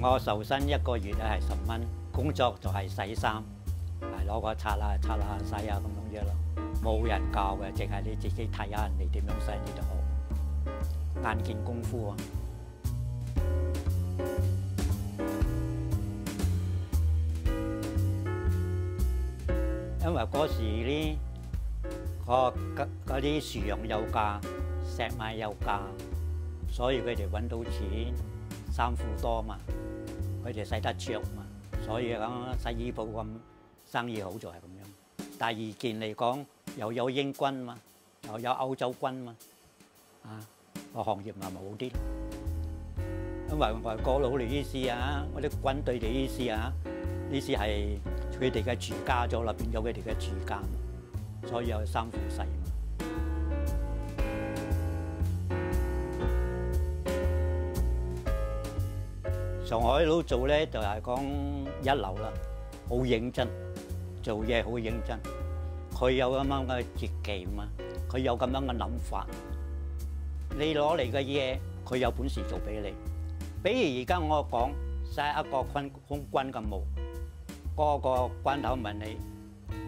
我受薪一個月咧係十蚊，工作就係洗衫，係攞個刷啊刷啊洗啊咁樣嘢咯。冇人教嘅，淨係你自己睇下人哋點樣洗你就好，眼見功夫啊！因為嗰時咧，個嗰啲薯蓉有價，石米有價，所以佢哋揾到錢，衫褲多嘛，佢哋洗得着嘛，所以講洗衣鋪咁生意好就係咁樣。第二件嚟講，又有英軍嘛，又有歐洲軍嘛，啊個行業咪好啲。因為外國佬嚟意思啊，嗰啲軍隊嚟意思啊，呢次係佢哋嘅住家咗啦，變咗佢哋嘅住家，所以有衫褲洗上海佬做咧就係講一流啦，好認真，做嘢好認真。佢有咁樣嘅設計嘛，佢有咁樣嘅諗法。你攞嚟嘅嘢，佢有本事做俾你。比如而家我講晒一個空空軍嘅帽，嗰個關頭問你：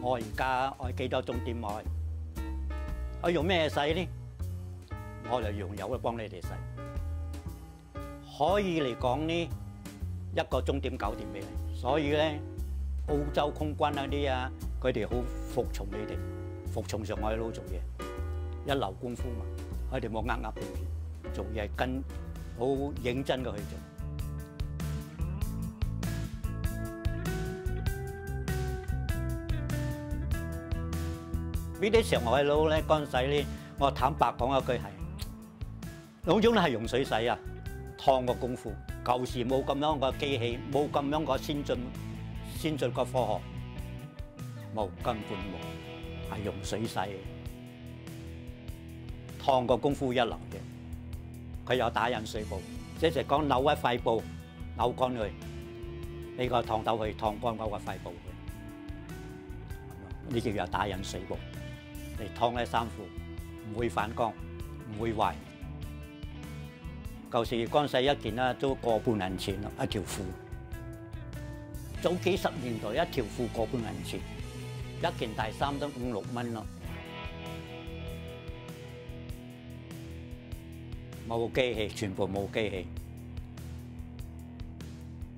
我而家愛幾多鐘點愛？我用咩洗呢？我就用油去幫你哋洗。可以嚟講呢，一個鐘點搞掂俾你。所以咧，澳洲空軍嗰啲啊，佢哋好服從你哋，服從上海佬做嘢，一流功夫嘛。佢哋冇呃呃騙騙，做嘢跟好認真嘅去做。呢啲上海佬咧乾洗咧，我坦白講一句係，嗰種咧係用水洗啊，燙個功夫。舊時冇咁樣個機器，冇咁樣個先進先進個科學，冇根本冇，係用水洗。燙個功夫一流嘅，佢有打印水布，即係講扭一塊布，扭乾佢，俾個燙斗去燙乾嗰個塊布嘅，呢叫有打印水布。嚟燙咧衫褲，唔會反光，唔會壞。舊時乾洗一件啦，都個半銀錢咯，一條褲。早幾十年代一條褲個半銀錢，一件大衫都五六蚊咯。冇機器，全部冇機器。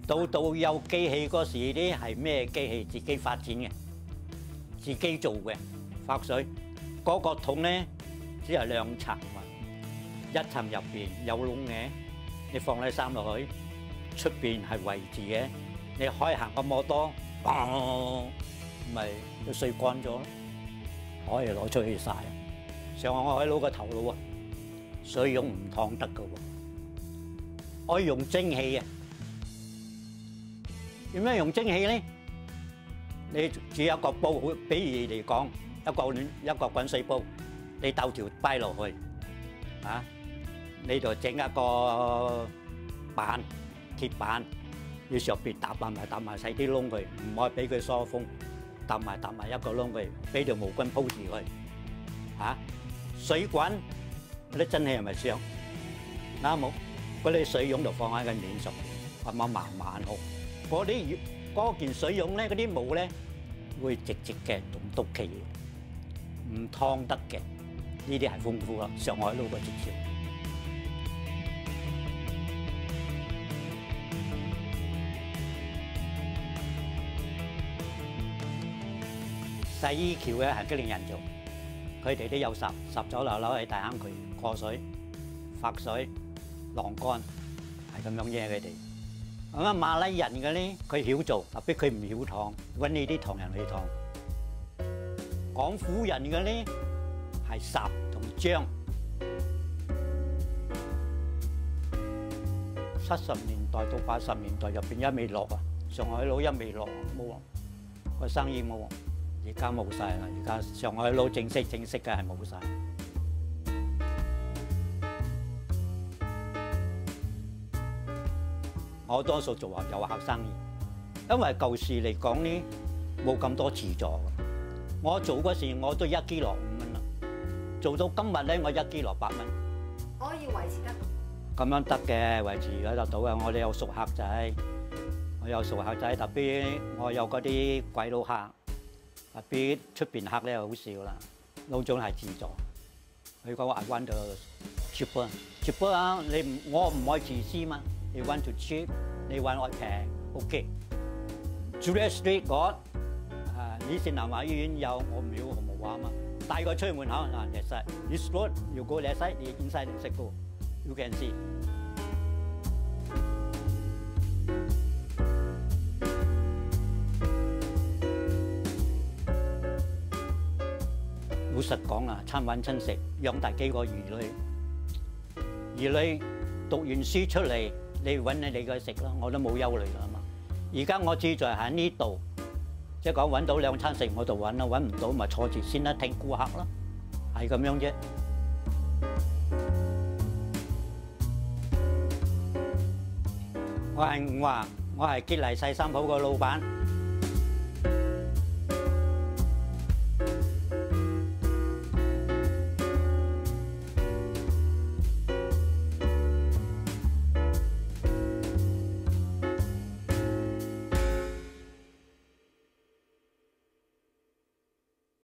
到到有機器嗰時啲係咩機器？自己發展嘅，自己做嘅，發水。嗰個桶咧只係兩層嘛，一層入邊有窿嘅，你放啲衫落去，出邊係圍住嘅，你可以行咁摩多，嘣，咪都水乾咗咯，可以攞出去曬。上海佬個頭腦啊，水用唔燙得噶喎，可以用蒸汽啊。點樣用蒸汽咧？你煮一個煲，好比如嚟講。一個暖一個滾水煲，你兜條跛落去，啊，你就整一個板鐵板，要上邊搭埋埋搭埋細啲窿佢，唔可以俾佢疏風，搭埋搭埋一個窿佢，俾條毛巾鋪住佢，啊，水滾嗰啲蒸汽係咪上？啱冇？嗰啲水湧就放喺個面上，慢慢慢慢好。嗰啲嗰件水湧咧，嗰啲毛咧會直直嘅棟篤企。唔燙得嘅，呢啲係豐富咯。上海佬個絕招。洗衣橋嘅係吉林人做，佢哋都有十十咗樓樓喺大坑渠過水、發水、晾乾，係咁樣嘢佢哋。咁啊馬拉人嘅咧，佢曉做，特別佢唔曉燙，揾呢啲唐人去燙。廣府人嘅咧係十同漿，七十年代到八十年代入邊一未落啊，上海佬一未落冇啊，個生意冇，而家冇晒啦，而家上海佬正式正式嘅係冇晒。我多數做下遊客生意，因為舊時嚟講呢冇咁多自助。我做嗰時我都一機落五蚊啦，做到今日咧我一機落八蚊。可以維持得咁樣得嘅，維持喺度到啊！我哋有熟客仔，我有熟客仔，特別我有嗰啲鬼佬客，特別出邊客咧好少啦。老總係自助，佢講 I want the cheaper cheaper 啊！你唔我唔愛自私嘛，你 want to cheap，你揾我平，OK。Julia Street 嗰啊，以前南華醫院有我唔要紅毛話嘛，帶佢出去門口嗱，其實 this road 要 go left side，你 inside 唔識個。You can see。實講啊，餐揾親食，養大幾個兒女，兒女讀完書出嚟，你揾你哋嘅食咯，我都冇憂慮啦嘛。而家我志在喺呢度，即係講揾到兩餐食我就揾啦，揾唔到咪坐住先啦，聽顧客咯，係咁樣啫。我係吳華，我係傑麗細三鋪個老闆。